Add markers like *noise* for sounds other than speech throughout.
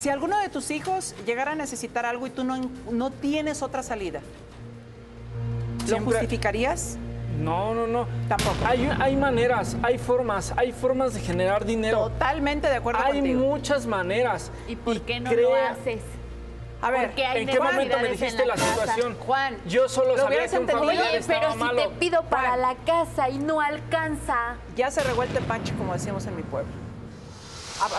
Si alguno de tus hijos llegara a necesitar algo y tú no, no tienes otra salida, ¿lo Siempre- justificarías? No, no, no. Tampoco. Hay, hay maneras, hay formas, hay formas de generar dinero. Totalmente de acuerdo Hay contigo. muchas maneras. ¿Y por qué no crea- lo haces? A ver, hay ¿En qué momento me dijiste la, situación? Juan, yo solo ¿lo sabía que un entendido? familiar Oye, estaba pero si malo. te pido para Juan. la casa y no alcanza. ya se revuelve Pachi, como decimos en mi pueblo.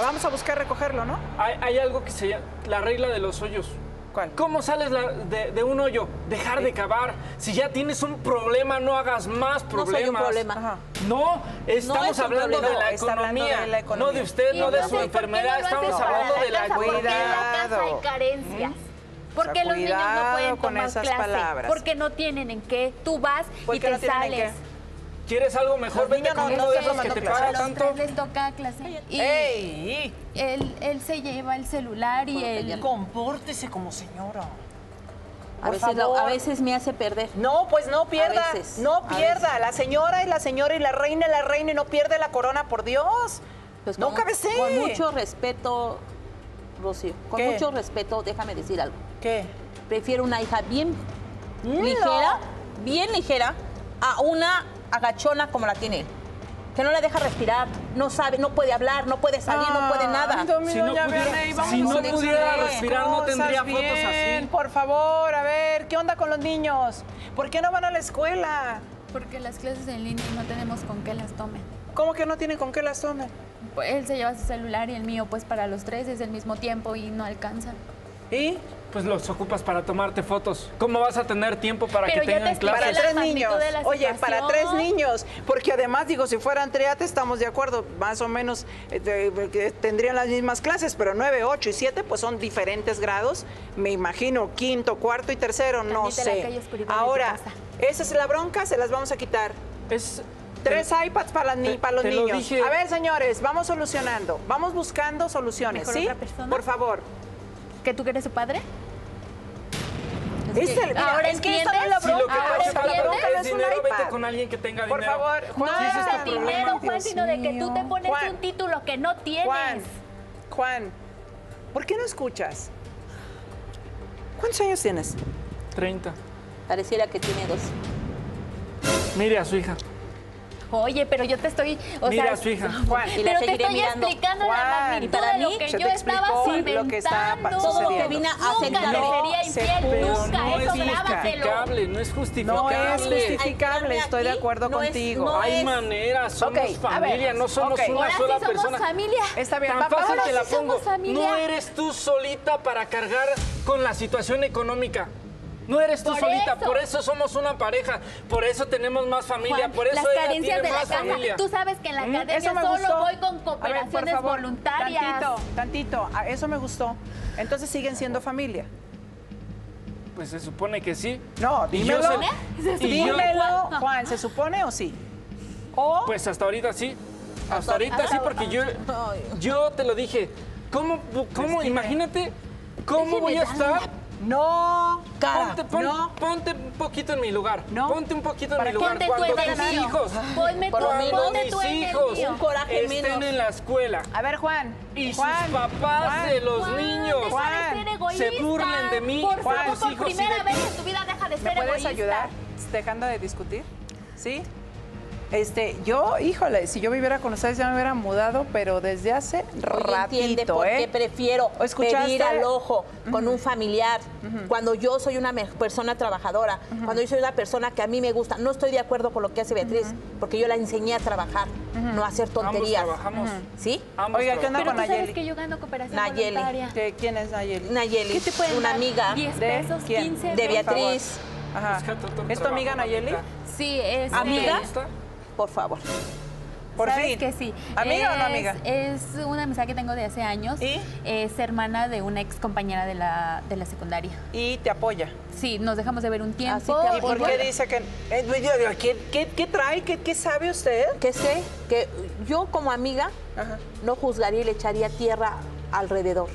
Vamos a buscar recogerlo, ¿no? Hay, hay algo que se llama la regla de los hoyos. ¿Cuál? ¿Cómo sales la- de, de un hoyo? Dejar de cavar. Si ya tienes un problema, no hagas más No problemas. soy un problema. Ajá. No, estamos es un hablando problema. de la, No, está hablando economía, de la economía. No de usted, no de su ¿por qué enfermedad. no estamos hablando de la casa? ¿Por qué en la casa Cuidado. hay carencias? ¿Por O qué sea, los niños no cuidado pueden con tomar esas clase? palabras. Porque no tienen en qué. Tú vas ¿Por y te no sales. ¿Quieres algo mejor? Los Vete con no uno de están esos que te paga los tanto. tres les toca clase. Y ¡Ey! él, él se lleva el celular y él... Compórtese como señora. A Por veces, lo- a veces me hace perder. No, pues no pierda. veces, no a pierda. La señora y la señora y la reina y la reina y no pierde la corona, por Dios. Pues no cabecee. Con mucho respeto, Rocío, con ¿Qué? mucho respeto, déjame decir algo. ¿Qué? Prefiero una hija bien No. ligera, bien ligera, a una agachona como la tiene él. Que no la deja respirar, no sabe, no puede hablar, no puede salir, no puede nada. Si no pudiera- si no a pudiera respirar, no tendría cosas fotos así. bien, Por favor, a ver, ¿qué onda con los niños? ¿Por qué no van a la escuela? Porque las clases en línea no tenemos con qué las tomen. ¿Cómo que no tienen con qué las tomen? Pues él se lleva su celular y el mío, pues para los tres es el mismo tiempo y no alcanza. ¿Y? Pues los ocupas para tomarte fotos. ¿Cómo vas a tener tiempo para Pero que ya tengan Para clases? la tres niños. Oye, para tres niños. Porque además, digo, si fueran triate, estamos de acuerdo, más o menos eh, tendrían las mismas clases, pero nueve, ocho y siete, pues son diferentes grados. Me imagino, quinto, cuarto y tercero, no sé. Ahora, esa es la bronca, se las vamos a quitar. Es Tres iPads para, las ni- te- para los lo niños. A ver, señores, vamos solucionando. Vamos buscando soluciones, ¿Mejor ¿sí? otra persona? Por favor. ¿Que tú que eres su padre? Es, el- mira, ¿Ahora es que esta no es la entiendes? Si lo que bronca. Ahora falta entiendes? bronca es es dinero, vete iPad. con alguien que tenga Por dinero. favor, Juan. Es No es Juan, problema. dinero, Juan, sino de que tú te pones Juan. un título que no tienes. Juan, Juan, ¿por qué no escuchas? ¿Cuántos años tienes? 30. Pareciera que tiene dos. Mire a su hija. Oye, pero yo te estoy, o Mira sea, su hija. *laughs* Juan, Y la pero te estoy mirando. explicando Juan, la y magnitud para de lo mí, que yo estaba lo que está. Todo lo que vine a Nunca aceptar. le sería No se infiel, puede. Pero nunca, no es eso justificable, no es No justificable. es justificable, estoy de acuerdo no es- contigo. no Hay es- maneras, somos familia, no somos una Ahora sí sola somos persona. familia. Está bien, Tan fácil te la pongo. No eres tú solita para cargar con la situación económica. No eres tú Por solita, eso. por eso somos una pareja, por eso tenemos más familia, Juan, por eso las ella carencias tiene de la más casa. familia. Tú sabes que en la Mm, academia solo gustó. voy con A ver, por cooperaciones favor, voluntarias. Tantito, tantito, a eso me gustó. Entonces siguen siendo familia. Pues se supone que sí. No, dímelo. ¿Se se- Dímelo, Juan, ¿se supone o sí? O Pues hasta ahorita sí. Hasta ahorita sí, porque yo, yo te lo dije. ¿Cómo, cómo imagínate, cómo Déjeme voy a estar? No, cara, Ponte, pon- no. ponte un poquito en mi lugar. No. Ponte un poquito en ¿Para mi lugar. Ponte Cuando el tus mío. hijos, Ponme menos ponte mis tú en el hijos. Un coraje estén menos. en la escuela A ver, Juan. y Juan, sus papás Juan, de los Juan, niños Juan, se burlen de mí, Por favor, tus por hijos primera vez en tu vida deja de ¿Me ser puedes egoísta. ayudar dejando de discutir? ¿Sí? Este, yo, híjole, si yo viviera con ustedes ya me hubiera mudado, pero desde hace entiende ratito, por qué ¿eh? prefiero ¿O escuchaste? pedir al ojo con un familiar cuando yo soy una persona trabajadora, cuando yo soy una persona que a mí me gusta. No estoy de acuerdo con lo que hace Beatriz, porque yo la enseñé a trabajar, no a hacer Ambos tonterías. trabajamos. ¿Sí? Ambos Oiga, ¿qué onda Pero con tú sabes Nayeli? que yo gano cooperación Nayeli. voluntaria. ¿Qué- ¿Quién es Nayeli? Nayeli, ¿Qué te pueden una dar? amiga 10 ¿De pesos, quién? 15 de. Beatriz. Ajá. ¿Es tu amiga Nayeli? Sí, es ¿Amiga? Por favor. Por ¿Sabes fin. que sí? ¿Amiga o no amiga? Es una amistad que tengo de hace años. ¿Y? Es hermana de una ex compañera de la, de la secundaria. Y te apoya. Sí, nos dejamos de ver un tiempo. te ¿Y por qué dice que.? eh, ¿Qué, qué, qué trae? ¿Qué, ¿Qué sabe usted? Que sé que yo como amiga Ajá. no juzgaría y le echaría tierra alrededor.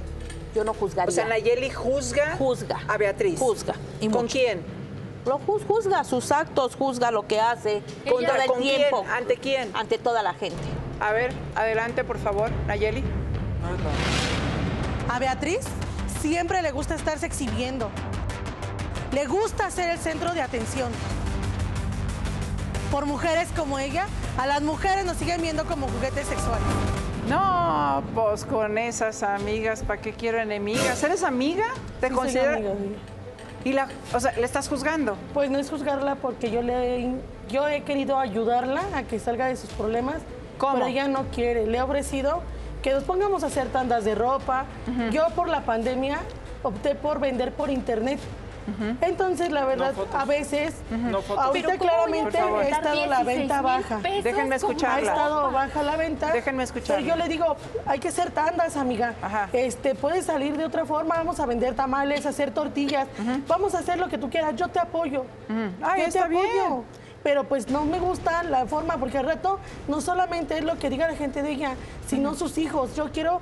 Yo no juzgaría. O sea, Nayeli juzga, Juzga. a Beatriz. Juzga, y ¿Con mucho. quién? Lo juz- juzga sus actos, juzga lo que hace todo ¿Contra- el con quién? tiempo. ¿Ante quién? Ante toda la gente. A ver, adelante, por favor, Nayeli. A Beatriz siempre le gusta estarse exhibiendo. Le gusta ser el centro de atención. Por mujeres como ella, a las mujeres nos siguen viendo como juguetes sexuales. No, pues con esas amigas, ¿para qué quiero enemigas? ¿Eres amiga? ¿Te Sí, consideras? Y la, o sea, ¿le estás juzgando? Pues no es juzgarla porque yo le yo he querido ayudarla a que salga de sus problemas, ¿Cómo? pero ella no quiere. Le he ofrecido que nos pongamos a hacer tandas de ropa. Yo por la pandemia opté por vender por internet. Entonces, la verdad, a veces, No ahorita Pero ¿cómo voy a claramente he estado la 16,000 venta baja. pesos Déjenme como- Ha escucharla. estado baja la venta. Déjenme escucharla. Pero yo le digo, hay que hacer tandas, amiga. Ajá. Este, puedes salir de otra forma, vamos a vender tamales, hacer tortillas, vamos a hacer lo que tú quieras, yo te apoyo. Ay, yo está te apoyo. bien. Pero pues no me gusta la forma, porque al rato no solamente es lo que diga la gente de ella, sino sus hijos. Yo quiero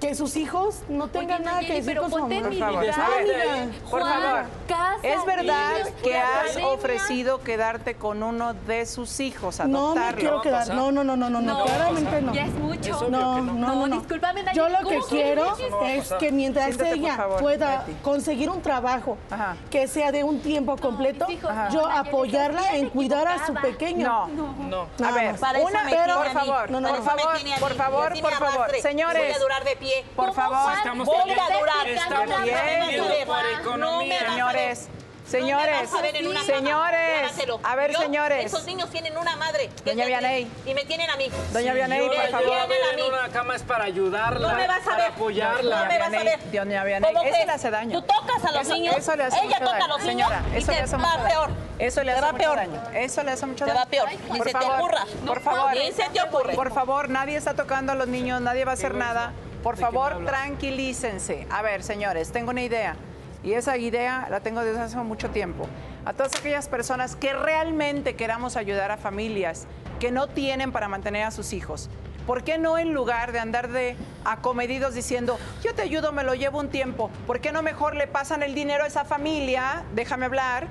que sus hijos no tengan nada que decir pero con su ponte mamá. en mi Por favor. lugar. A ver, Amiga. Por Juan, favor. casa, ¿Es verdad niños, que pura has pandemia. ofrecido quedarte con uno de sus hijos, No me adoptarlo? quiero quedar, no, no, no, no, no, no, claramente no. Ya es mucho. No, no, no. no, discúlpame, Nayeli, Yo lo que ¿cómo quiero es que mientras Siéntate, por ella favor, pueda Betty. conseguir un trabajo Ajá. que sea de un tiempo completo, mis hijos, Ajá. yo Nayeli, apoyarla en cuidar a su pequeño. No. No. A Nada ver, más. Para eso una, me pero tiene por mí. favor, No, no, por no. favor, Me tiene a por mí, favor, me por favor, arrastre. señores, Voy a durar de pie. Por ¿Cómo, favor? Estamos Voy a durar. estamos a por No me a ver. señores, No señores, me a ver cama. señores, a Yo, señores, Esos niños tienen una madre. que Doña Vianey. Y me tienen a mí. Doña Vianey, por favor. a a en mí. una cama es para ayudarla, No me vas a para ver. apoyarla. No me vas a ver. Doña Vianey, ¿Cómo eso le hace daño. Tú tocas a los Eso- niños. eso le hace Ella mucho toca a daño. los niños. Señora, y eso te le hace va mucho daño. peor. Eso le Te hace va mucho peor. daño. Eso le hace mucho Te daño. va peor. Ni Por se te ocurra. Por favor. Ni se te ocurre. Por favor, nadie está tocando a los niños, nadie va a hacer nada. Por favor, tranquilícense. A ver, señores, tengo una idea. Y esa idea la tengo desde hace mucho tiempo. A todas aquellas personas que realmente queramos ayudar a familias que no tienen para mantener a sus hijos. ¿Por qué no en lugar de andar de acomedidos diciendo, yo te ayudo, me lo llevo un tiempo, ¿por qué no mejor le pasan el dinero a esa familia? Déjame hablar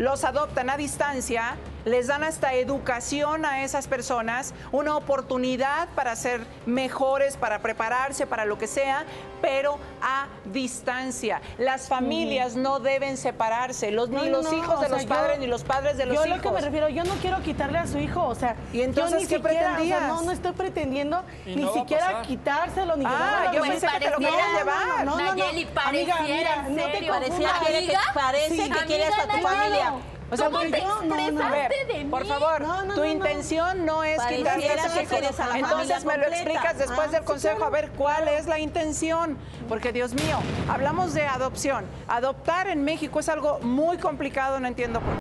los adoptan a distancia, les dan hasta educación a esas personas, una oportunidad para ser mejores, para prepararse, para lo que sea, pero a distancia. Las familias no deben separarse, los, No, ni no, los no, hijos de sea, los yo- padres, ni los padres de los yo hijos. lo que me refiero, yo no quiero quitarle a su hijo, o sea, ¿Y entonces yo ni qué siquiera, o sea, pretendías? no, no estoy pretendiendo Y ni no siquiera quitárselo ni Ah, yo Pues pensé que te lo querías llevar. No, no, no. Nayeli, Amiga, pareciera, mira, en no te. Pareciera confundas. que, ¿Amiga? parece Sí. que quieres a tu Amiga, familia. O sea, ¿Cómo porque te yo- no, no, de mí? por favor, No, no, tu no, no. intención no es quitarle a la Entonces me lo explicas después Ah, del sí, consejo, claro. a ver cuál es la intención. Porque, Dios mío, hablamos de adopción. Adoptar en México es algo muy complicado, no entiendo por qué.